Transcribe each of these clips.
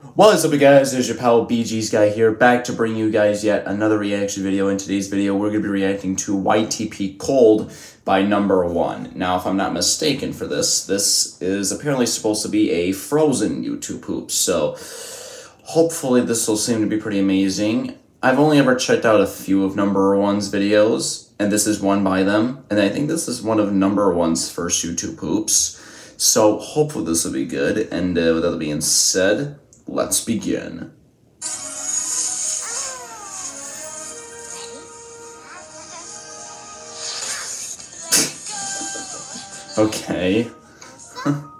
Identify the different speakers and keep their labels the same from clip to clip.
Speaker 1: What is up guys, there's your pal BG's guy here, back to bring you guys yet another reaction video. In today's video, we're going to be reacting to YTP Cold by number one. Now, if I'm not mistaken for this, this is apparently supposed to be a Frozen YouTube poop, so hopefully this will seem to be pretty amazing. I've only ever checked out a few of number one's videos, and this is one by them, and I think this is one of number one's first YouTube poops. So hopefully this will be good, and uh, with that being said, Let's begin. okay.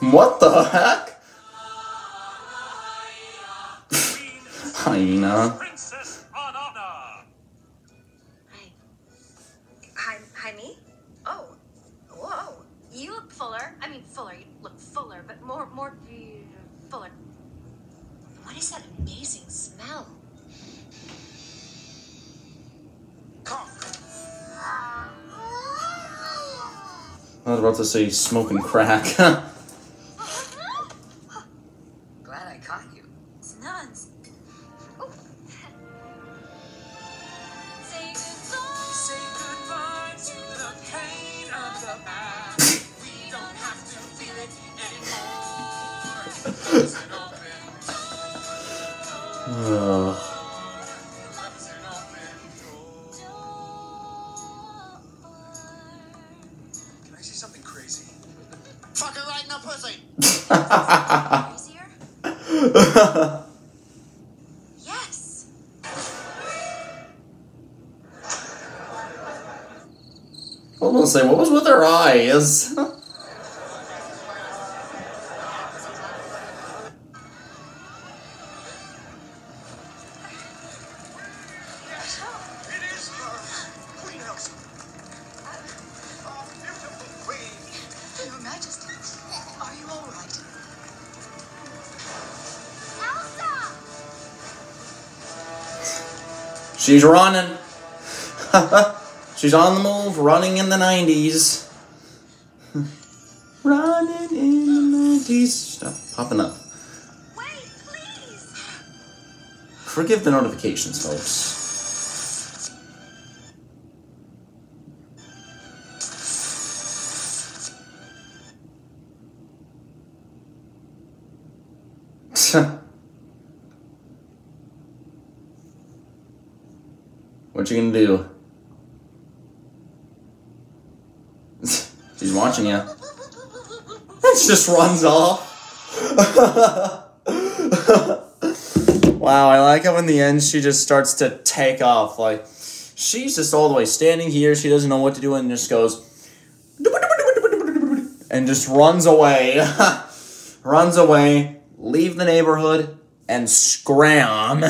Speaker 1: What the heck? Hyena.
Speaker 2: Hi. Hi, hi, me? Oh, whoa. You look fuller. I mean, fuller. You look fuller, but more, more fuller. What is that amazing smell?
Speaker 1: I was about to say smoking crack.
Speaker 2: Glad I caught you. It's nuns. Oh. Say goodbye.
Speaker 3: Say goodbye to the pain of the past. we don't have to feel it anymore. It's an open
Speaker 1: Ugh.
Speaker 3: It's an open door. Can I say something crazy? Fuck her right in the pussy.
Speaker 2: Yes.
Speaker 1: I was gonna say, what was with her eyes? She's running. She's on the move, running in the 90s. running in the 90s. Stop popping up.
Speaker 2: Wait, please.
Speaker 1: Forgive the notifications, folks. what you gonna do? She's watching you. It just runs off. wow, I like how in the end she just starts to take off. Like, she's just all the way standing here. She doesn't know what to do and just goes. And just runs away. runs away, leave the neighborhood, and scram.